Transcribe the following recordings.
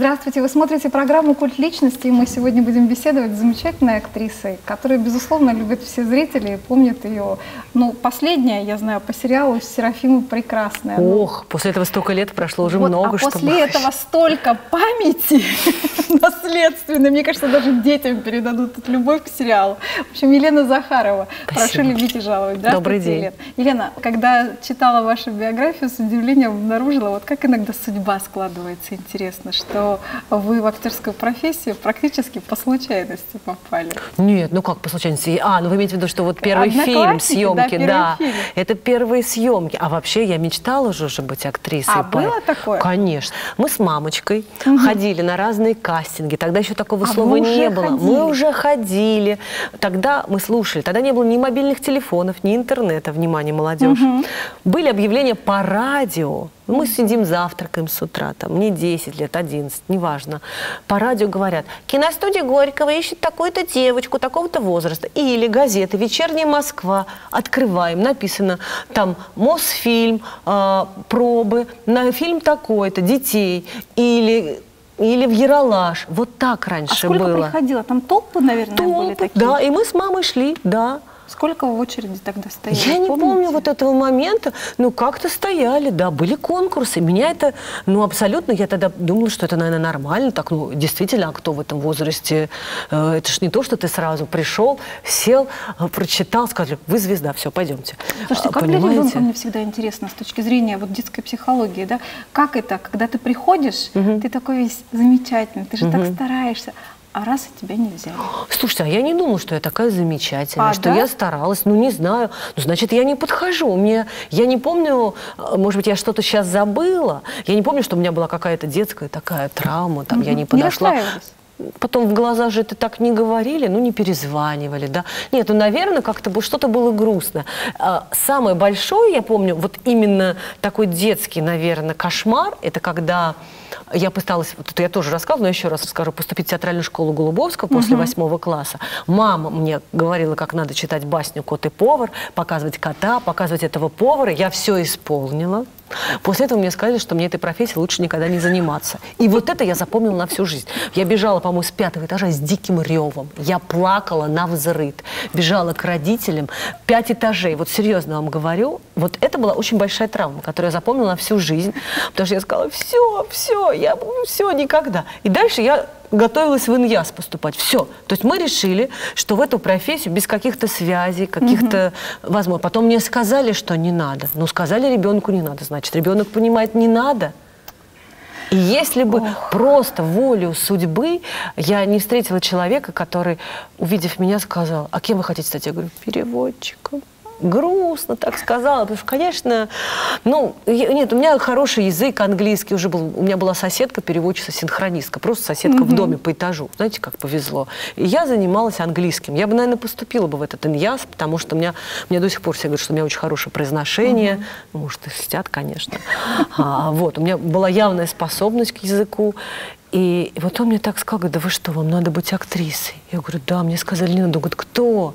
Здравствуйте, вы смотрите программу «Культ личности», и мы сегодня будем беседовать с замечательной актрисой, которую, безусловно, любят все зрители и помнят ее. Ну, последняя, я знаю, по сериалу «Серафима прекрасная». Ну, Ох, после этого столько лет прошло уже вот, много, а что после этого столько памяти наследственной, мне кажется, даже детям передадут эту любовь к сериалу. В общем, Елена Захарова. Спасибо. Прошу любить и жаловать. Добрый день. Елена. Елена, когда читала вашу биографию, с удивлением обнаружила, вот как иногда судьба складывается, интересно, что вы в актерскую профессию практически по случайности попали. Нет, ну как по случайности? А, ну вы имеете в виду, что вот первый фильм, съемки, да, да. Фильм. Это первые съемки. А вообще я мечтала же уже быть актрисой. А было такое? Конечно. Мы с мамочкой угу. ходили на разные кастинги. Тогда еще такого а слова не было. Ходили. Мы уже ходили. Тогда мы слушали. Тогда не было ни мобильных телефонов, ни интернета, внимание, молодежь. Угу. Были объявления по радио. Мы сидим, завтракаем с утра, там, мне 10 лет, 11, неважно. По радио говорят, киностудия Горького ищет такую-то девочку, такого-то возраста. Или газеты «Вечерняя Москва». Открываем, написано там «Мосфильм», э, «Пробы», на фильм такой-то, «Детей». Или или в Яралаш. Вот так раньше а сколько было. приходило? Там толпы, наверное, толпы, были такие? Да, и мы с мамой шли, да. Сколько в очереди тогда стояли? Я не помните? помню вот этого момента. Ну, как-то стояли, да, были конкурсы. Меня это, ну, абсолютно, я тогда думала, что это, наверное, нормально. Так, ну, действительно, а кто в этом возрасте? Э, это ж не то, что ты сразу пришел, сел, э, прочитал, сказали, вы звезда, все, пойдемте. Слушайте, как Понимаете? для ребенка мне всегда интересно с точки зрения вот детской психологии, да? Как это, когда ты приходишь, угу. ты такой весь замечательный, ты же угу. так стараешься, а раз и тебя не взяли. Слушайте, а я не думала, что я такая замечательная, а, что да? я старалась. Ну, не знаю. Ну, значит, я не подхожу. Мне, я не помню, может быть, я что-то сейчас забыла. Я не помню, что у меня была какая-то детская такая травма, там, угу. я не подошла. Не Потом в глаза же это так не говорили, ну, не перезванивали, да. Нет, ну, наверное, как-то что-то было грустно. А, самое большое, я помню, вот именно такой детский, наверное, кошмар, это когда я пыталась, вот это я тоже рассказывала, но еще раз расскажу, поступить в театральную школу Голубовского после восьмого угу. класса. Мама мне говорила, как надо читать басню «Кот и повар», показывать кота, показывать этого повара. Я все исполнила. После этого мне сказали, что мне этой профессией лучше никогда не заниматься. И вот это я запомнила на всю жизнь. Я бежала, по-моему, с пятого этажа с диким ревом. Я плакала на взрыд. Бежала к родителям. Пять этажей. Вот серьезно вам говорю, вот это была очень большая травма, которую я запомнила на всю жизнь. Потому что я сказала, все, все, я все, никогда. И дальше я готовилась в ИНЯС поступать. Все. То есть мы решили, что в эту профессию без каких-то связей, каких-то угу. возможностей. Потом мне сказали, что не надо. Ну, сказали ребенку не надо. Значит, ребенок понимает, не надо. И если бы Ох. просто волю судьбы я не встретила человека, который, увидев меня, сказал, а кем вы хотите стать? Я говорю, переводчиком грустно так сказала, потому что, конечно, ну, нет, у меня хороший язык английский уже был, у меня была соседка, переводчица, синхронистка, просто соседка mm-hmm. в доме по этажу, знаете, как повезло. И я занималась английским. Я бы, наверное, поступила бы в этот иньяс, потому что у меня, мне до сих пор все говорят, что у меня очень хорошее произношение, mm-hmm. ну, может, и льстят, конечно. А, вот, у меня была явная способность к языку, и вот он мне так сказал, говорит, да вы что, вам надо быть актрисой? Я говорю, да, мне сказали, не надо. Он говорит, кто?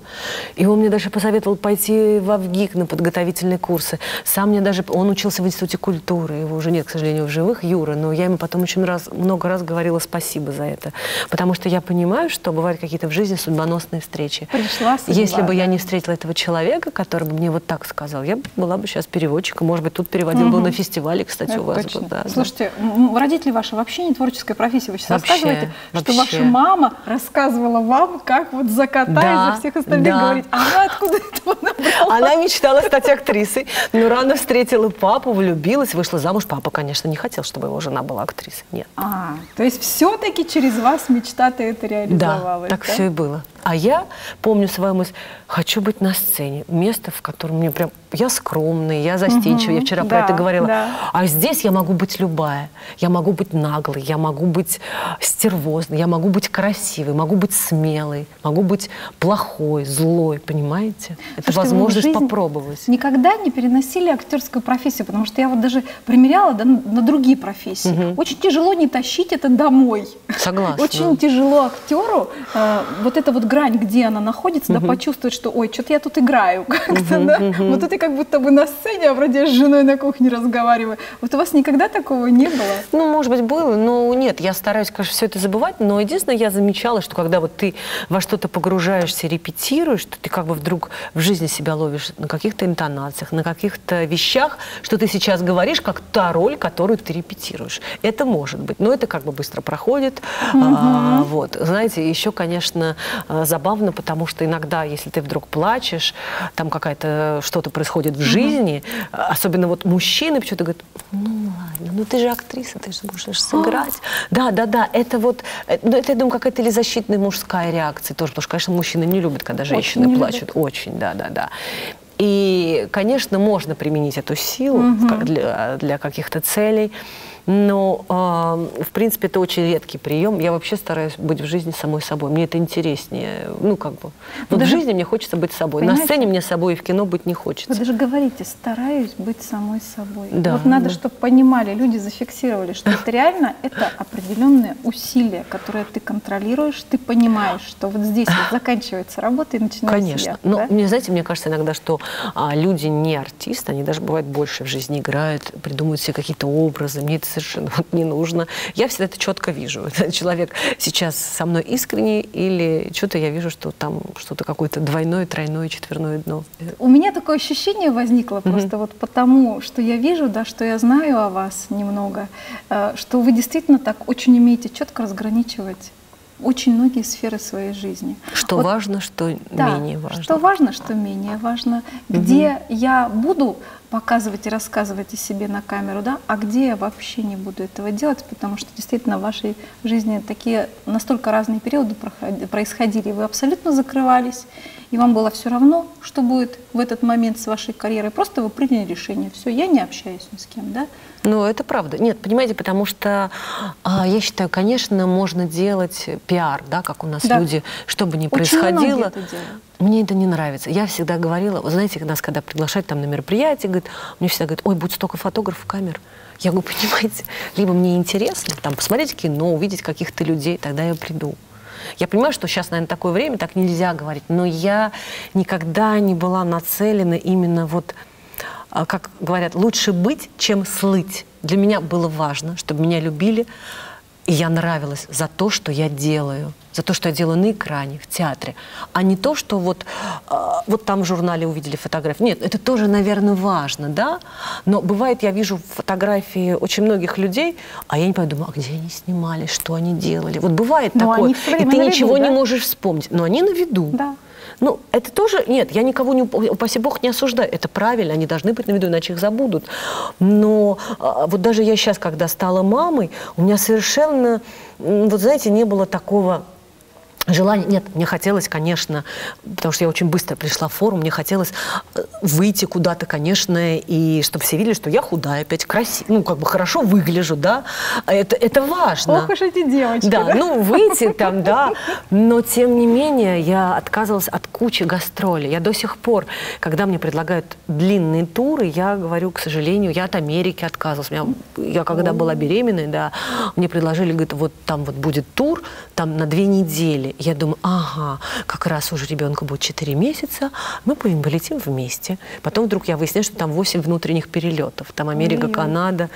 И он мне даже посоветовал пойти в АВГИК на подготовительные курсы. Сам мне даже, он учился в Институте культуры, его уже нет, к сожалению, в живых, Юра, но я ему потом очень раз, много раз говорила спасибо за это. Потому что я понимаю, что бывают какие-то в жизни судьбоносные встречи. Пришла судьба, Если бы да. я не встретила этого человека, который бы мне вот так сказал, я была бы сейчас переводчиком, может быть, тут переводил угу. бы на фестивале, кстати, это у вас точно. бы. Да, Слушайте, родители ваши вообще не творческая профессия. Вы сейчас Вообще, рассказываете, вообще. что ваша мама рассказывала вам, как вот за кота Да, и за всех остальных да. говорить. А она откуда этого набрала? Она мечтала стать актрисой, но рано встретила папу, влюбилась, вышла замуж. Папа, конечно, не хотел, чтобы его жена была актрисой. Нет. А, то есть все-таки через вас мечта-то это Да, реализовалась, так все и было. А я помню свою мысль, хочу быть на сцене. Место, в котором мне прям... Я скромный, я застенчивый, я вчера про да, это говорила. да. А здесь я могу быть любая. Я могу быть наглой, я могу быть стервозной, я могу быть красивой, могу быть смелой, могу быть плохой, злой, понимаете? Это Слушайте, возможность попробовать. Никогда не переносили актерскую профессию, потому что я вот даже примеряла да, на другие профессии. Мгм. Очень тяжело не тащить это домой. Согласна. Очень тяжело актеру э, вот это вот грань, где она находится, да, почувствовать, что, ой, что-то я тут играю как-то, да, вот я как будто бы на сцене, а вроде с женой на кухне разговариваю. Вот у вас никогда такого не было? Ну, может быть, было, но нет, я стараюсь, конечно, все это забывать, но единственное, я замечала, что когда вот ты во что-то погружаешься, репетируешь, что ты как бы вдруг в жизни себя ловишь на каких-то интонациях, на каких-то вещах, что ты сейчас говоришь, как та роль, которую ты репетируешь. Это может быть, но это как бы быстро проходит. Угу. А, вот. Знаете, еще, конечно, а, забавно, потому что иногда, если ты вдруг плачешь, там какая-то что-то происходит в жизни, угу. особенно вот мужчины почему-то говорят, ну ладно, ну ты же актриса, ты же можешь сыграть. Да, да, да, это вот, э, ну, это, я думаю, какая-то или защитная мужская реакция тоже, потому что, конечно, мужчины не любят, когда женщины Очень плачут. Очень, да, да, да. И, конечно, можно применить эту силу угу. для, для каких-то целей. Но, э, в принципе, это очень редкий прием. Я вообще стараюсь быть в жизни самой собой. Мне это интереснее. Ну, как бы. Вот даже, в жизни мне хочется быть собой. Понимаете? На сцене мне собой и в кино быть не хочется. Вы даже говорите, стараюсь быть самой собой. Да, вот надо, да. чтобы понимали, люди зафиксировали, что это реально это определенные усилия, которые ты контролируешь, ты понимаешь, что вот здесь вот заканчивается работа и начинается Конечно. Я, Но, да? мне, знаете, мне кажется иногда, что а, люди не артисты, они даже бывают больше в жизни играют, придумывают себе какие-то образы. Мне это совершенно вот не нужно. Я всегда это четко вижу. Человек сейчас со мной искренний или что-то я вижу, что там что-то какое-то двойное, тройное, четверное дно. У меня такое ощущение возникло mm-hmm. просто вот потому, что я вижу, да, что я знаю о вас немного, э, что вы действительно так очень умеете четко разграничивать очень многие сферы своей жизни. Что вот, важно, что да, менее важно. Что важно, что менее важно. Где угу. я буду показывать и рассказывать о себе на камеру, да, а где я вообще не буду этого делать, потому что действительно в вашей жизни такие настолько разные периоды происходили, вы абсолютно закрывались, и вам было все равно, что будет в этот момент с вашей карьерой. Просто вы приняли решение, все, я не общаюсь ни с кем, да? Ну, это правда. Нет, понимаете, потому что а, я считаю, конечно, можно делать пиар, да, как у нас да. люди, что бы ни Очень происходило. Мне это не нравится. Я всегда говорила, вы знаете, нас когда приглашают там на мероприятие, говорит, мне всегда говорят, ой, будет столько фотографов, камер. Я говорю, понимаете, либо мне интересно там посмотреть кино, увидеть каких-то людей, тогда я приду. Я понимаю, что сейчас, наверное, такое время, так нельзя говорить, но я никогда не была нацелена именно вот, а, как говорят, лучше быть, чем слыть. Для меня было важно, чтобы меня любили, и я нравилась за то, что я делаю, за то, что я делаю на экране, в театре, а не то, что вот, э, вот там в журнале увидели фотографии. Нет, это тоже, наверное, важно, да? Но бывает, я вижу фотографии очень многих людей, а я не думаю, а где они снимали, что они делали? Вот бывает но такое, и ты ничего виду, да? не можешь вспомнить, но они на виду. Да. Ну, это тоже, нет, я никого, не, упаси бог, не осуждаю. Это правильно, они должны быть на виду, иначе их забудут. Но а, вот даже я сейчас, когда стала мамой, у меня совершенно, вот знаете, не было такого Желание, нет, мне хотелось, конечно, потому что я очень быстро пришла в форум, мне хотелось э, выйти куда-то, конечно, и чтобы все видели, что я худая, опять красивая, ну, как бы хорошо выгляжу, да, это, это важно. Ох уж эти девочки. Да, да, ну, выйти там, да, но тем не менее я отказывалась от кучи гастролей. Я до сих пор, когда мне предлагают длинные туры, я говорю, к сожалению, я от Америки отказывалась. Я, я когда была беременной, да, мне предложили, говорит, вот там вот будет тур, там на две недели, я думаю, ага, как раз уже ребенку будет 4 месяца, мы будем полетим вместе. Потом вдруг я выясняю, что там 8 внутренних перелетов. Там Америка, Канада.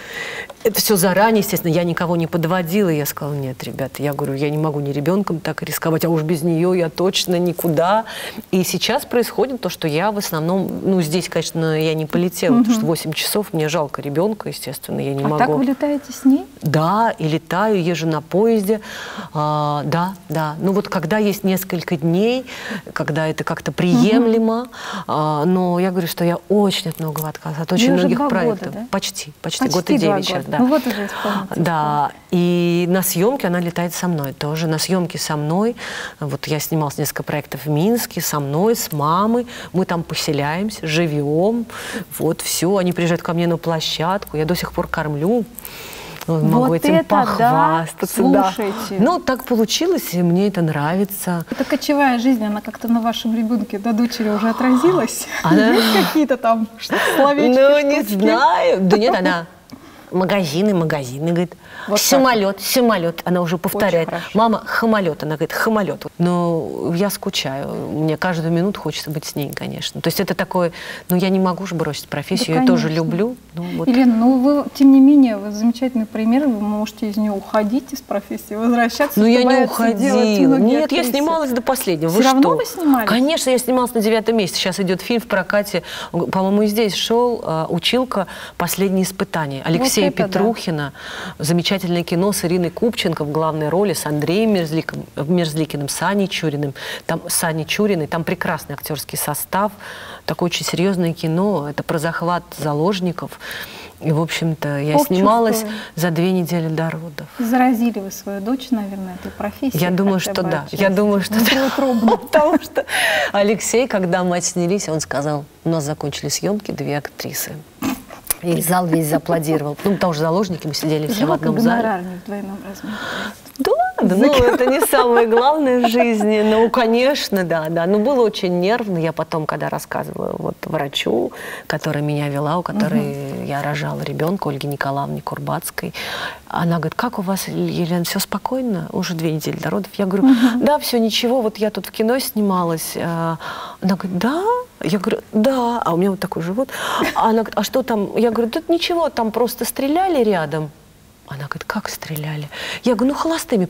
Это все заранее, естественно, я никого не подводила. Я сказала, нет, ребята, я говорю, я не могу ни ребенком так рисковать, а уж без нее я точно никуда. И сейчас происходит то, что я в основном, ну, здесь, конечно, я не полетела, угу. потому что 8 часов, мне жалко ребенка, естественно, я не а могу. А так вы летаете с ней? Да, и летаю, езжу на поезде. А, да, да. Ну вот когда есть несколько дней, когда это как-то приемлемо, угу. а, но я говорю, что я очень от многого отказываюсь, от очень Вы многих проектов. Года, да? Почти, почти, почти год и девять сейчас, да. Ну вот уже Да, и на съемке она летает со мной тоже, на съемке со мной. Вот я снималась несколько проектов в Минске, со мной, с мамой. Мы там поселяемся, живем, вот все. Они приезжают ко мне на площадку, я до сих пор кормлю могу вот этим это, похвастаться. Да, слушайте. Ну, так получилось, и мне это нравится. Эта кочевая жизнь, она как-то на вашем ребенке до дочери уже отразилась? Она... Есть какие-то там словечки, Ну, не знаю. Да нет, она магазины, магазины, говорит, Вот самолет, самолет. Она уже повторяет. Мама, хамолет. Она говорит, хамолет. Но я скучаю. Мне каждую минуту хочется быть с ней, конечно. То есть это такое, ну я не могу же бросить профессию, Да, я тоже люблю. Ну, вот. Елена, ну вы, тем не менее, вы замечательный пример, вы можете из нее уходить из профессии, возвращаться. Ну, я не уходила. Нет, я актрисы. снималась до последнего. Всё Вы равно что? вы снимались? Конечно, я снималась на девятом месяце. Сейчас идет фильм в прокате. По-моему, здесь шел э, «Училка. Последние испытания». Алексея это да. Петрухина. Замечательное кино с Ириной Купченко в главной роли, с Андреем Мерзликом, Мерзликиным, с Аней Чуриным. Там, с Аней Чуриной. Там прекрасный актерский состав. Такое очень серьезное кино. Это про захват заложников. И, в общем-то, я Ох, снималась чувствую. за две недели до родов. Заразили вы свою дочь, наверное, этой профессией. Я думаю, что да. Я думаю, что да. Потому что Алексей, когда мать снялись, он сказал, у нас закончили съемки, две актрисы. И зал весь зааплодировал. Ну, потому что заложники, мы сидели все в одном зале. двойном размере. Да ладно, ну это не самое главное в жизни. Ну, конечно, да, да. Но было очень нервно. Я потом, когда рассказывала вот врачу, которая меня вела, у которой я рожала ребенка, Ольге Николаевне Курбацкой, она говорит, как у вас, Елена, все спокойно? Уже две недели до родов. Я говорю, да, все ничего, вот я тут в кино снималась. А, Она говорит, да? Я говорю, да. А у меня вот такой живот. А Она говорит, а что там? Я говорю, тут ничего, там просто стреляли рядом. Она говорит, как стреляли? Я говорю, ну холостыми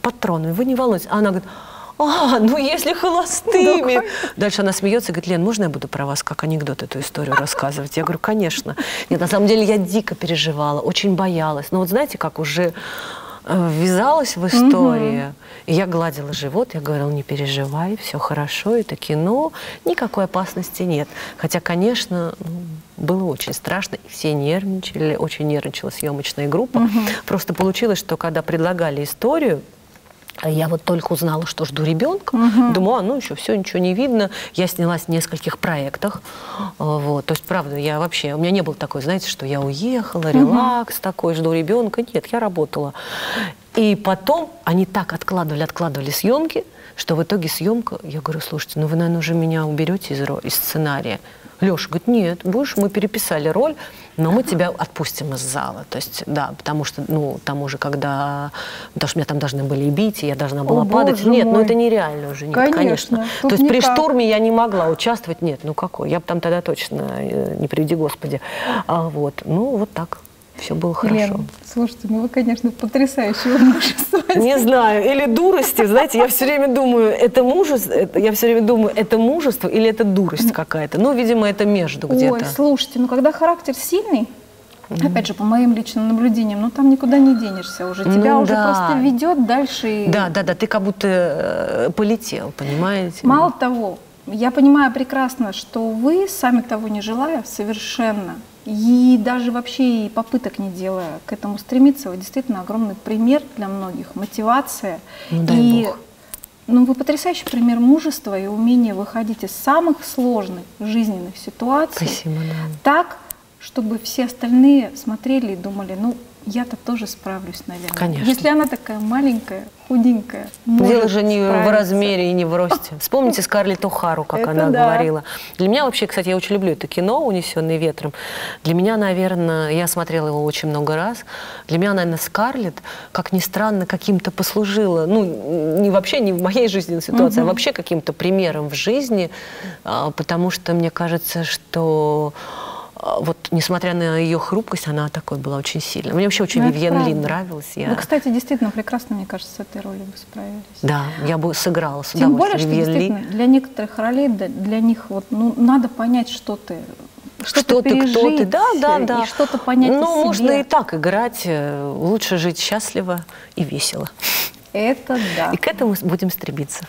патронами, вы не волнуйтесь. Она говорит, а, ну если холостыми. Дальше она смеется и говорит, Лен, можно я буду про вас как анекдот эту историю рассказывать? Я говорю, конечно. Нет, на самом деле я дико переживала, очень боялась. Но вот знаете, как уже ввязалась в историю. И я гладила живот, я говорила, не переживай, все хорошо, это кино, никакой опасности нет. Хотя, конечно, ну, было очень страшно, и все нервничали, очень нервничала съемочная группа. Просто получилось, что когда предлагали историю, я вот только узнала, что жду ребенка. Думаю, а, ну еще все, ничего не видно. Я снялась в нескольких проектах. А, Вот. То есть, правда, я вообще... У меня не было такой, знаете, что я уехала, релакс такой, жду ребенка. Нет, я работала. И потом они так откладывали, откладывали съемки, что в итоге съемка... Я говорю, слушайте, ну вы, наверное, уже меня уберете из, из сценария. Леша говорит, нет, будешь, мы переписали роль, но мы тебя отпустим из зала. То есть, да, потому что, ну, там уже когда... Потому что меня там должны были бить, и я должна была О, падать. Нет, ну мой. это нереально уже, нет, Конечно, конечно. тут То есть при никак. штурме я не могла участвовать, нет, ну какой, я бы там тогда точно, э, не приведи Господи. А, вот, ну вот так, все было хорошо. Елена, слушайте, ну вы, конечно, потрясающего мужества. Не знаю, или дурости, знаете, я все время думаю, это мужество, это- я все время думаю, это мужество или это дурость какая-то. Ну, видимо, это между Ой, где-то. слушайте, ну когда характер сильный, опять же, по моим личным наблюдениям, ну там никуда не денешься уже. Тебя Ну уже да. просто ведет дальше. и- Да, да, да, ты как будто э, полетел, понимаете? Мало того, я понимаю прекрасно, что вы, сами того не желая, совершенно, и даже вообще и попыток не делая к этому стремиться, вы действительно огромный пример для многих, мотивация. Ну, дай и, бог. ну, вы потрясающий пример мужества и умения выходить из самых сложных жизненных ситуаций Спасибо, да. так, чтобы все остальные смотрели и думали, ну, я-то тоже справлюсь, наверное. Конечно. Если она такая маленькая, худенькая, Дело же не в справиться. размере и не в росте. Вспомните Скарлетт О'Хару, как Это она да. говорила. Для меня вообще, кстати, я очень люблю это кино «Унесенный ветром». Для меня, наверное, я смотрела его очень много раз. Для меня, наверное, Скарлетт, как ни странно, каким-то послужила, ну, не вообще не в моей жизненной ситуации, а вообще каким-то примером в жизни, а, потому что мне кажется, что вот, несмотря на ее хрупкость, она такой была очень сильной. Мне вообще очень Ну, Вивьен Ли нравилась. Я... Вы, кстати, действительно прекрасно, мне кажется, с этой ролью бы справились. Да, я бы сыграла с Тем более, что Вивьен Ли. действительно для некоторых ролей, для них вот, ну, надо понять, что ты, что, Что ты, кто ты, да, да, э, да. и что-то понять Ну, можно и так играть. э, Лучше жить счастливо и весело. Это да. И к этому будем стремиться.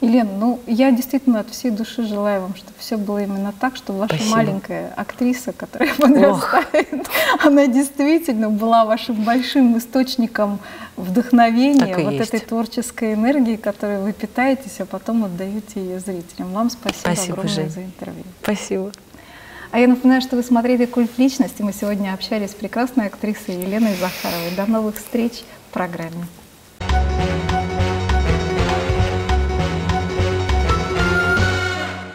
Елена, ну я действительно от всей души желаю вам, чтобы все было именно так, чтобы ваша Спасибо. маленькая актриса, которая подрастает, она действительно была вашим большим источником вдохновения, вот есть. этой творческой энергии, которой вы питаетесь, а потом отдаете ее зрителям. Вам спасибо, Спасибо, огромное Жень. за интервью. Спасибо. А я напоминаю, что вы смотрели «Культ личности». Мы сегодня общались с прекрасной актрисой Еленой Захаровой. До новых встреч в программе.